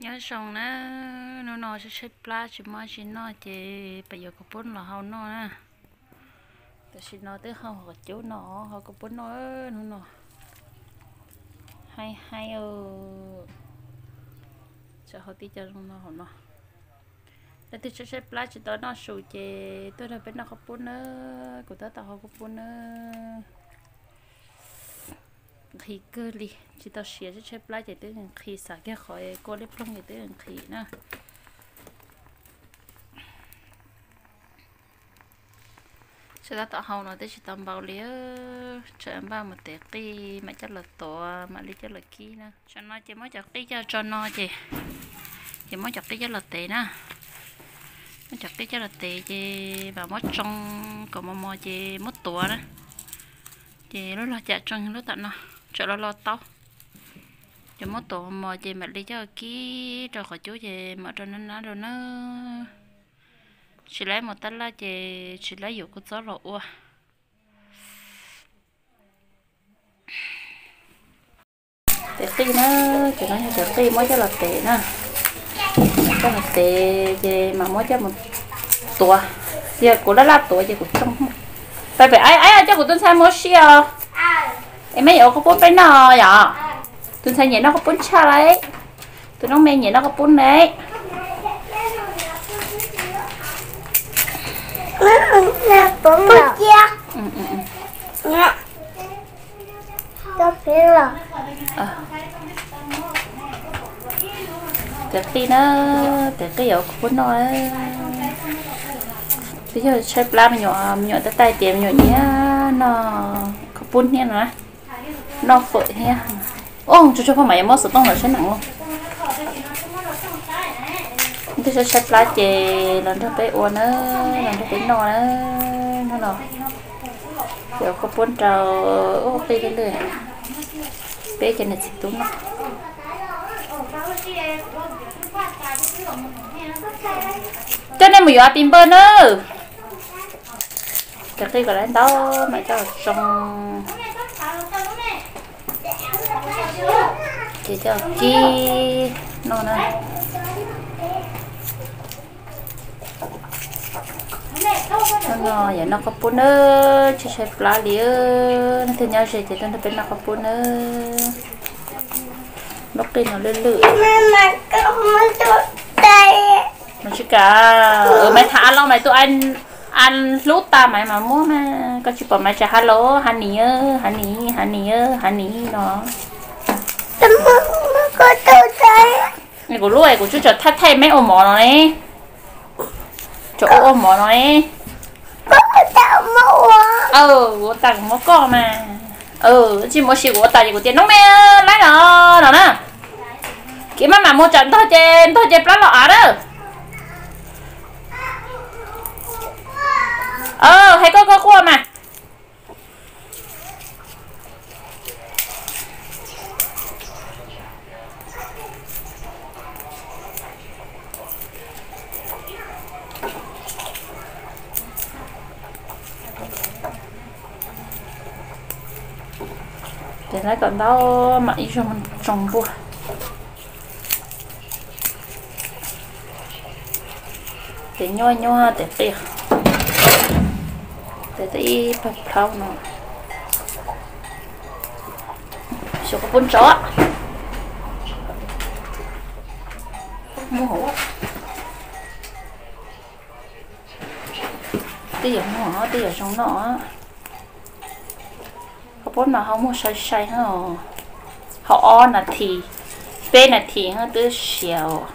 nhớ xong nè nó nó sẽ xếp lá chỉ mà chỉ nó chỉ bây giờ có bốn là hao nó chỉ nó tới hao hoặc chú nó họ có bốn nó nó nó hay hay ơ. Cho họ tí cho nó họ nó để tôi sẽ xếp lá chỉ tới nó sụt chỉ tôi là bên nó có bốn nữa của tôi tao họ có bốn nữa khi cơ li chỉ tao xé cho chép lại chạy tới khi xả cái khỏi cô lấy plong chạy tới khi nè. Chỉ ta tạo hậu nó tới chỉ tầm bao lía cho em ba một tệ kí mà chắc là tổ mà lý chắc là kí nè. Cho nó chỉ mới chặt kỹ cho cho nó chị. Chỉ mới chặt kỹ chắc là tệ nè. Mới chặt kỹ chắc là tệ chị. Và mất trong còn mò mò chị mất tổ nè. Chị nó là chặt trong nó tận nó cho nó lo tao cho mất tổ mò chị mà đi cho kỹ cho khỏi chú chị mà cho nó nó rồi nó chỉ lấy một tát lá chị chỉ lấy dụ cái gió lộ ua. Tệ tí nó chị nói như tệ tí mới cho là tệ nè cho là tệ chị mà mới cho một tuổi giờ của nó lát tuổi chị của trong tại vì ai ai cho của tôi sai mới xí à em mấy ở có bốn bên nọ vậy? Tôi sai nhẹ nó có bốn cha đấy. Tôi nói mẹ nhẹ nó có bốn đấy. Bốn nè cho phía rồi à. Để khi nó để cái dầu của nó bây giờ lá mà nhỏ nhỏ tới tay tiệm nhỏ nhé nó có bún nha nó nó phơi nha à? ô, chú cho con mày mất sự tông là sẽ nặng luôn. Tôi sẽ chép lá chè lần thứ bé uống nữa lần thứ bé nọ nữa nó nọ giờ có bốn trầu ok cái lười bé cho nên xịt túng nó cho nên mình dọa tìm bơ nữa cái khi gọi đến đó mày cho xong chị cho chi nó nè. Nó ngò vậy nó có bún nữa chị sẽ lá lía. Nó thường nhau chị thì tôi nó bên nó có bún nữa nó kia nó lên lửa mama không muốn cho đây, nó chỉ cả ở mày thả lo mày tụi anh anh lút ta mày mà mua mà. Có chị bảo mày chả hello honey ơ honey honey ơ honey nó có này của lúc này của chú chờ thay thay mấy ôm mỏ nó này chỗ ôm mỏ nó này có tao mua ờ của tặng một con mà. Ừ chỉ một xíu của tặng của tiền nó mẹ lấy nó nó nè. Cái mà mà mua trận thôi trên thôi trên plá lọ đó. Ờ hay có có cua mà. Để lấy còn đó mà ý cho mình trồng bùa. Để nhoi nhoi để tiệt để tí bắp phao nó. Số có bốn chó. Mua hổ. Tí ở nó tí ở trong nó có bốn mà không mua sai sai hả họ on là thì bên là thì hả tứ xèo.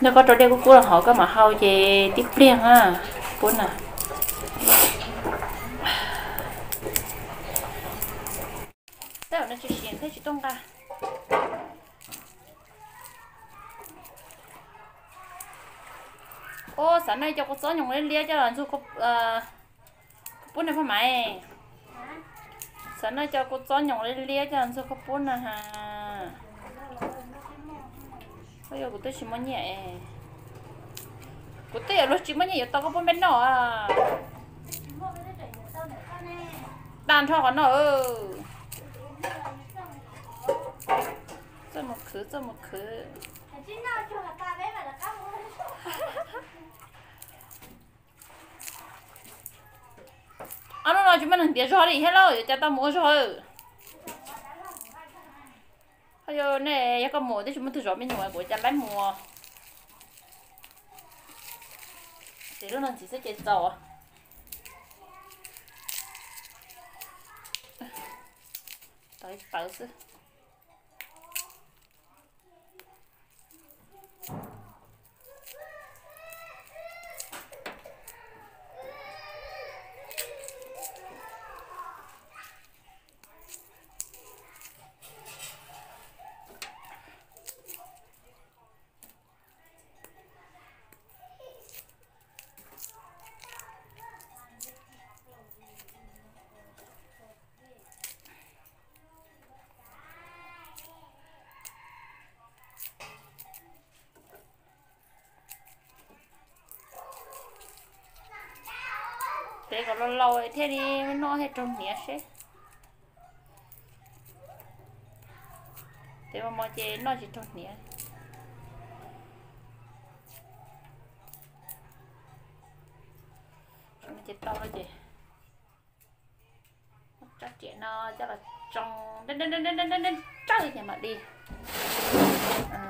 Nếu có chỗ đây cô là họ có mà hao về tiếp liền ha bốn à Đâu nó chỉ xiên thế chỉ tông ta ô, sáng nay cho cô sớm nhung lên lia cho là chú cô ờ bốn này phải mày sáng nay cho cô gió nhung lên lia cho lần chú cô bốn nè ha bây giờ cô tới chỉ muốn nhẹ. Cô tới ở lúc chỉ muốn nhẹ tao có bốn bên nọ à. Đàn cho 这么 khứ cho một khứ. Cho hạt ta rồi, chúng mình tiền rồi đi. Hello cho tao mua rồi bây giờ nè cái mua thì chúng mình thử rồi mình mua của cha lấy mua thì lúc nào chỉ sẽ chết rồi tới tới chứ thế có lâu lâu ấy, thế đi nó hết trong nhẹ sẽ thế mà mọi chế nó chỉ trong nhẹ chúng ta chỉ to rồi chị chắc chị nó chắc là trong đến đến đến đến đến đến trời nhà mà đi à.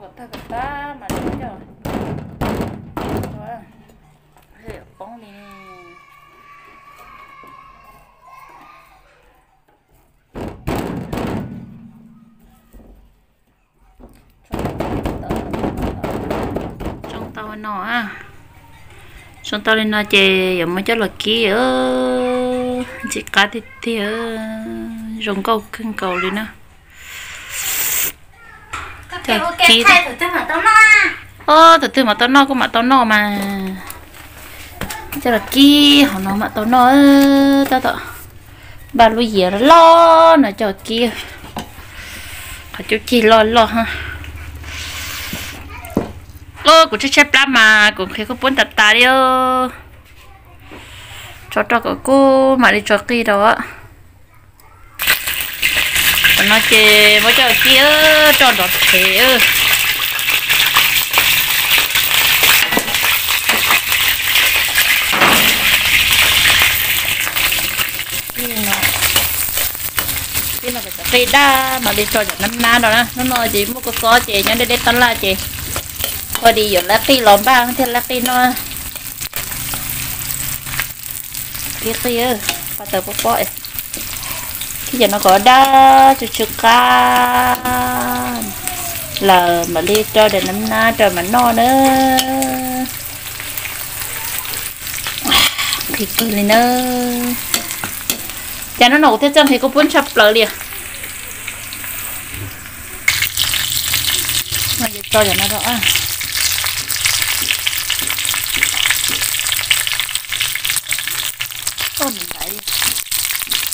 Trong cái tay ta mà đi rồi rồi hệ đi trong tàu nó à trong tàu lên nó chè, giống như cho là kia chỉ cá thì thì rồng câu, cưng cầu đi nữa cái thay thử tên mà tao nó ơ từ từ mà tao no cũng mà tao no mà. Cho là kia họ nói mà tao no tao tao bà lui gì rồi lo nó cho kia họ chú chi lo lo ha. Ơ cũng chép lắm mà cũng khi có bốn tập ta đi ơ. Cho cho cô mà đi cho kia đó nó chê bố cho kia cho đọt thế ơ cái đa mà đi cho những năm na đó nè nó nói gì mua có có chị nhá để để tân la chị thôi đi rồi lá cây lòm bang thì lá cây nó cái kia, bắt đầu bốc bội bây giờ nó có đa chú chú can. Là mà đi cho để năm na, cho mà no nữa. Thì kỳ lên nữa. Chả nó nổ thế chân thì có bốn chập lỡ liền. Mà giờ cho để nó rõ. Ôi mình phải đi.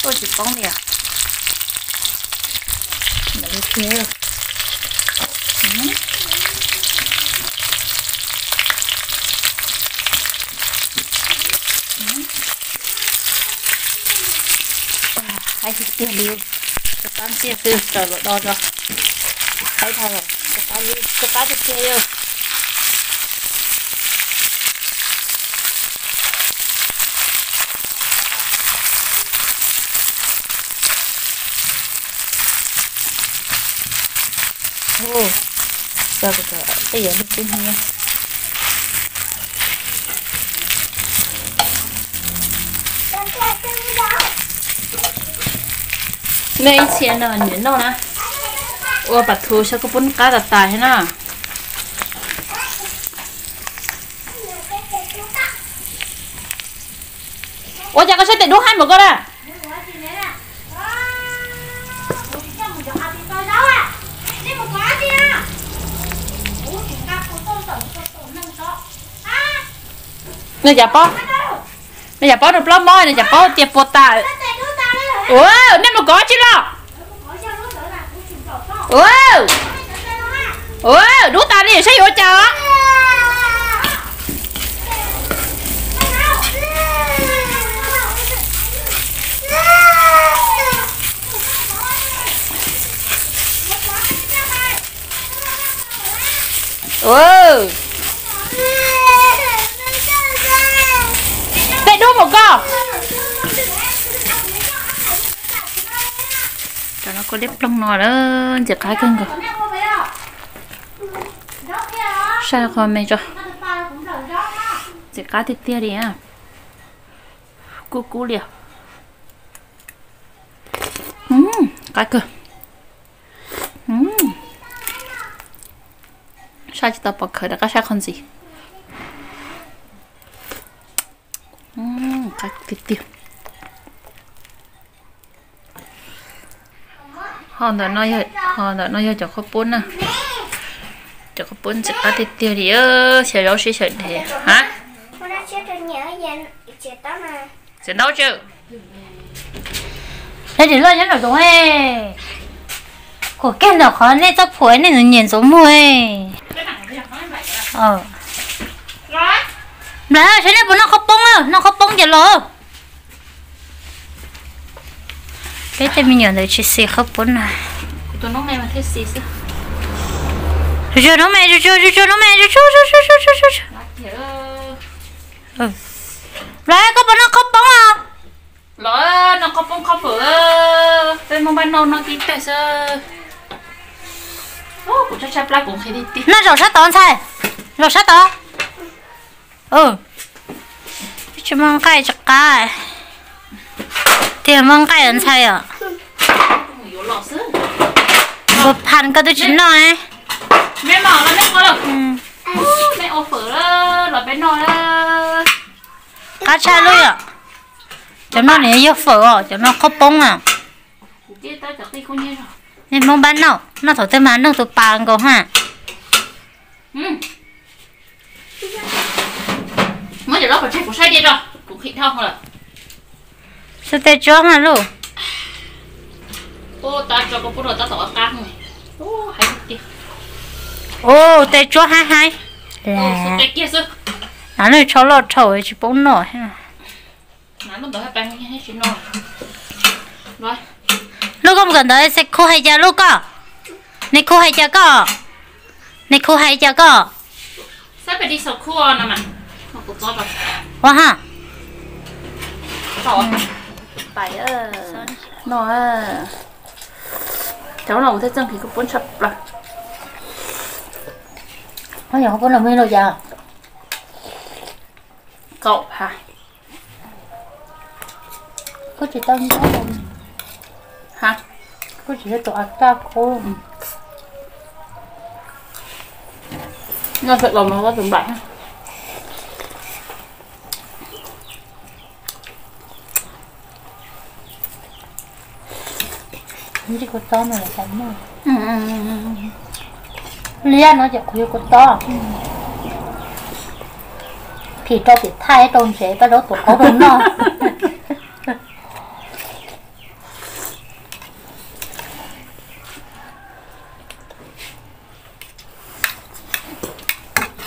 Tôi chỉ bóng liền mà đi kia rồi ừ. hai cái tiền đi cái tám tiền từ trở lại đó rồi thấy thôi rồi cái tám liu cái tám yêu thôi giờ cái cái bây giờ mình tin nha này xe nó nhện nó nè. Ô bà thu, sao có bốn cá đặt tài thế nè. ô chả có sao để đốt hai một con à nè, chả bó. Nè, chả bó được lắm môi nè, chả bó tiệp bột tạ wow nè một có chứ lo. Wow wow đú ta đi xây vô chờ Whoa! Để một con cho nó có đếp lông nồi đó giật cái cưng rồi. Sao con mẹ cho? Giật cái thịt tia đi à cú cú liều uhm, cái cơ ừm. Sao chỉ tao bọc khởi đã có sao con gì? Ừm cái thịt tiêu. Họ đã nói họ đã nói cho có bốn nè cho có bốn chỉ ăn thịt tiêu đi ơ sẽ rau sẽ sợi thì hả? Nhớ đó sẽ nấu chưa thế thì lo nhắn rồi đúng ấy của cái nào khó nên cho phổi nên nó nhìn xuống mùi ờ thế này bữa nó không bông à? Nó không bông vậy lo cái tên mình nhận được chỉ xì không bông à tụi nó này mà thích xì xí rồi nó mẹ rồi rồi rồi nó mẹ rồi rồi rồi rồi rồi rồi rồi lại có bữa nó không bông à lỡ nó có bông không bữa. Bên mông ban nâu nó tí tại sao ô cũng cho chắp lại cũng thấy đi tí. Nó rồi sát tón sai. Rồi sát tón ừ chỉ mong cái chắc cái thì mong cái ăn sai à yếu lọ sữa một pan cái tôi chỉ nói mẹ mở là mẹ có được ừ. Mẹ ô phở là bên nồi đó cá cha luôn à cho nó này yêu phở à cho nó không bông à nên mong bán nào nó thổi tới mà nó tụi bàn cầu ha. Ừ đó phải check của sai đi rồi cũng khịt thông rồi sao tay chó ha luôn ô ta cho con bút rồi ta tỏ căng này. Ô hay đi ô tay chó hai hai là cái kia sư nó này cho lọt thổi chỉ bông nổi nãy nó đợi băng hết chuyện rồi rồi. Lúc không cần tới sẽ khô hay cha lúc có này khô hay cha có này khô hay cha có sắp phải đi sầu khô nè mà rồi wow ha tỏ bảy ơ nó cháu nào thấy chân thì cũng bốn chập rồi. Nó nhỏ có làm mấy đâu giờ cậu hả? Có chỉ tao nhớ không hả? Có chỉ ăn ta cô nó thật lòng nó có từng bảy chỉ có to mà là ừ ừ ừ lia nó chỉ khuya có to. Thì cho bị thay trong sẽ bắt đầu tụi có đúng nó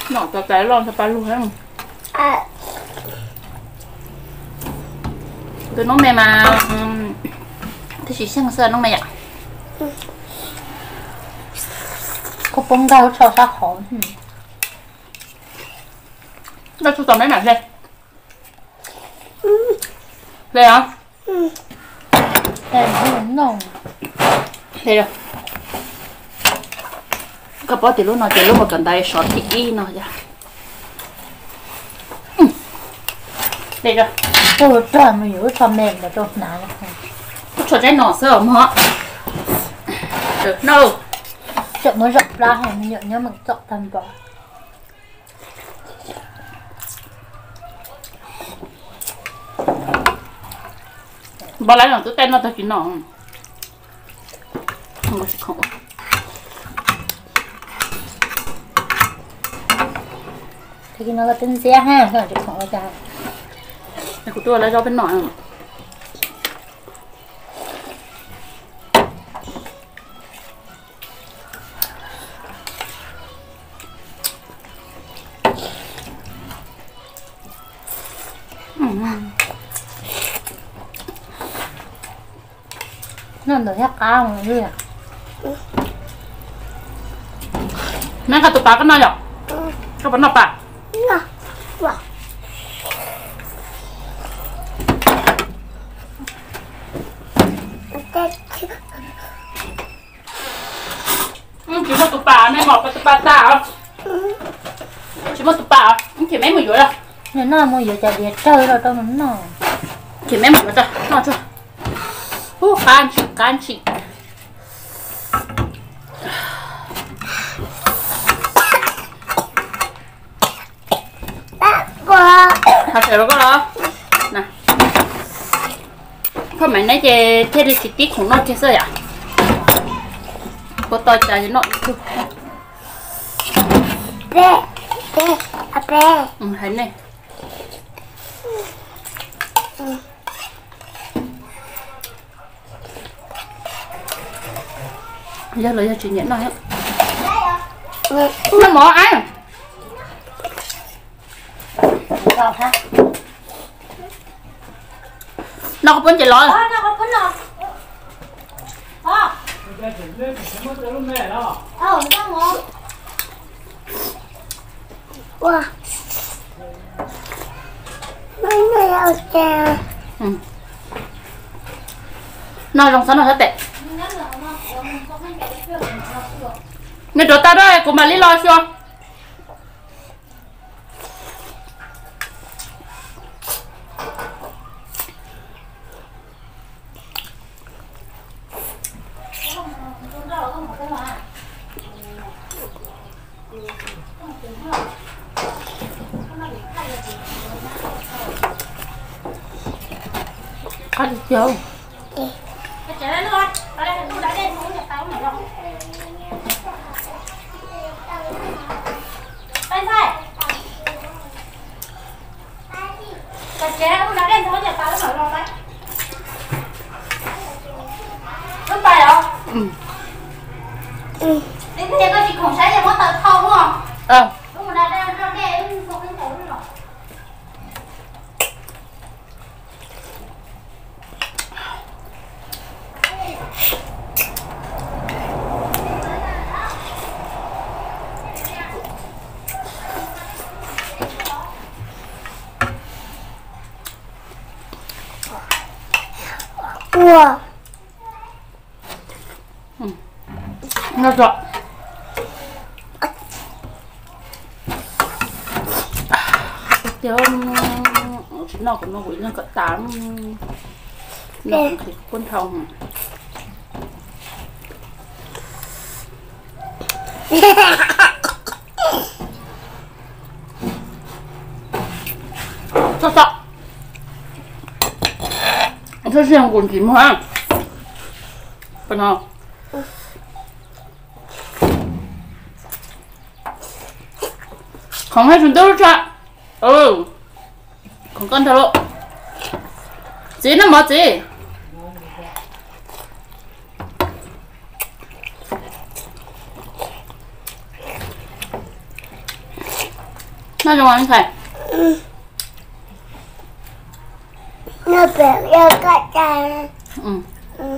nó cái lon cái luôn hết À. Từ nó mẹ mà thì chỉ xem sơ nó mẹ ạ có bông gạo cho sao khó nó chú tầm đấy mà đây đây hả đây là nồng đây rồi cái bó thì lúc nào thì lúc mà cần đây sọt thì y nó ra đây rồi tôi cho mình nhớ cho mềm là tôi nó không có cho trái nọ hả được no chuyện mới rộng ra hay mình nhớ nhớ mình rộng thành bỏ bỏ lại là tôi tên nó tôi chỉ nó không có gì không thì nó là tên xe ha? Rồi chụp không ra cái của tôi lấy rau bên nọ nó được hết cao đi à nãy cả tụi bà cái nào nhở cái Nè, wow. Tết ừ, chỉ một tụi bà này ngọt và tụi bà ta chỉ một tụi bà chỉ mấy mười rồi đâu nên nó mua giờ chạy điện chơi đâu mà nó chỉ mấy mười rồi nó chị, chị Kanchi, kanchi. Thật rồi có đó. Nè. Không mày nói chè thế thì chỉ tiết khủng nó chè sơi à Cô tôi chả cho nó Bê, bê, à bê Ừ, thấy này. Giờ lời giờ chuyện nhẫn nói. Ừ, nó mỏ ai? Nó có bốn chạy lòi nó có phấn rồi. Ờ. Ờ wow mấy người ở nhà nó trong sáng nó hết tệ nên đồ ta đó của mà lý lo chưa? Ăn được chưa? chạy lên luôn. Ở đây tôi đã đi muốn nhập tao này rồi đây sai đã đi thôi nhập tao nó rồi đấy Lúc bài không? Ừ. Ừ. Đi cái có chị khổng sáng thì có tờ thâu đúng không? Ờ. Đúng rồi, đã đã đã để một cái cổ rồi wow Nó rồi. Tiêu nó cũng nó quỷ nó cỡ tám. Nó thì quân thông sao sao Sao riêng quần chỉ mà Bên không không hay chúng tôi ra ừ không cần thở gì nó mất gì nó dùng anh thầy nó bé yêu cả cha. Ừ. Ừ.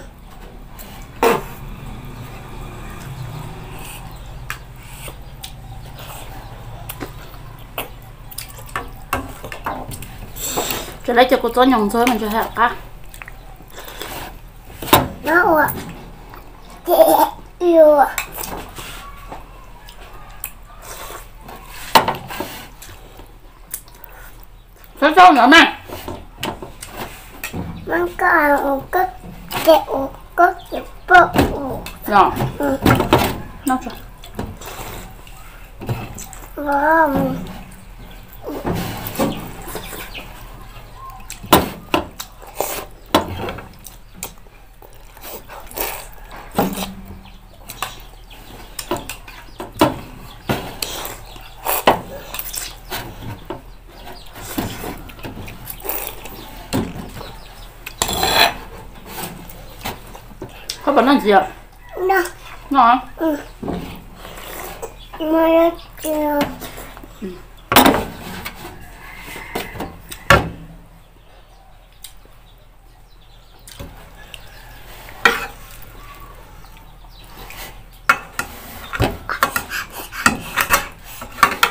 cho lấy cho cô cho nhồng thôi mình cho hả cả nó à chị yêu à sao sao nữa mà nó còn có kẹo có kẹo bự rồi Ừ. nó rồi wow còn ăn gì ạ? Nó ngon mà nó chưa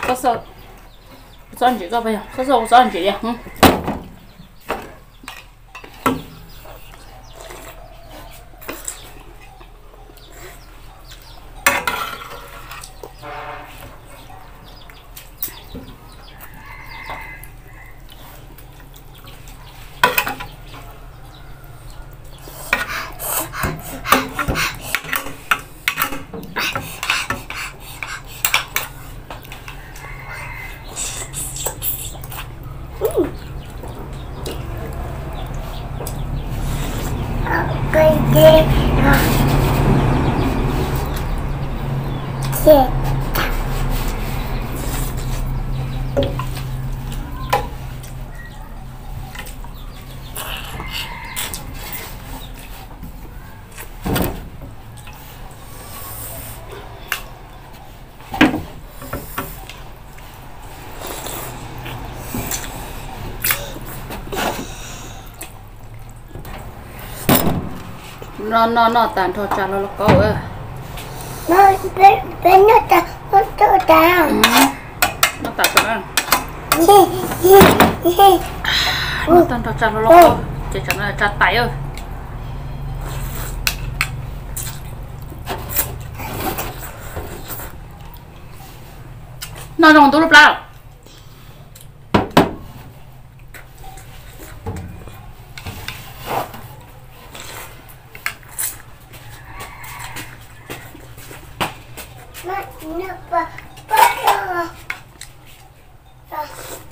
có sợ sợ anh chị có bây giờ sợ sợ sợ anh chị đi nó nó nó tàn thôi cha nó nó có ơ nó bên bên nó ta nó nó tàn cho nó dê dê dê nó tàn thôi cha nó nó có chỉ chẳng là cha tay ơ nó trong tôi lúc nào nó nó ba ba nó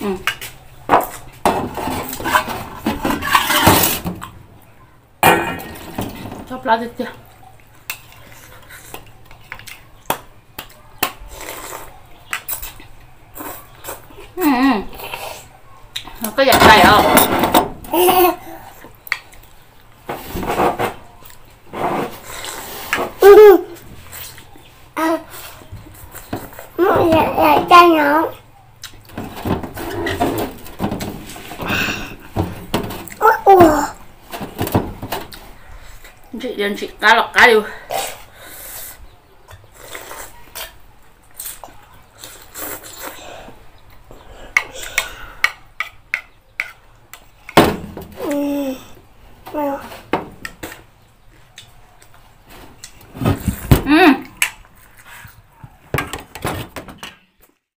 ừ cho pla đi chưa ừ ừ. nó có dạng tay không Ừ. À. Nó là là cha nhỏ. Ủa, chị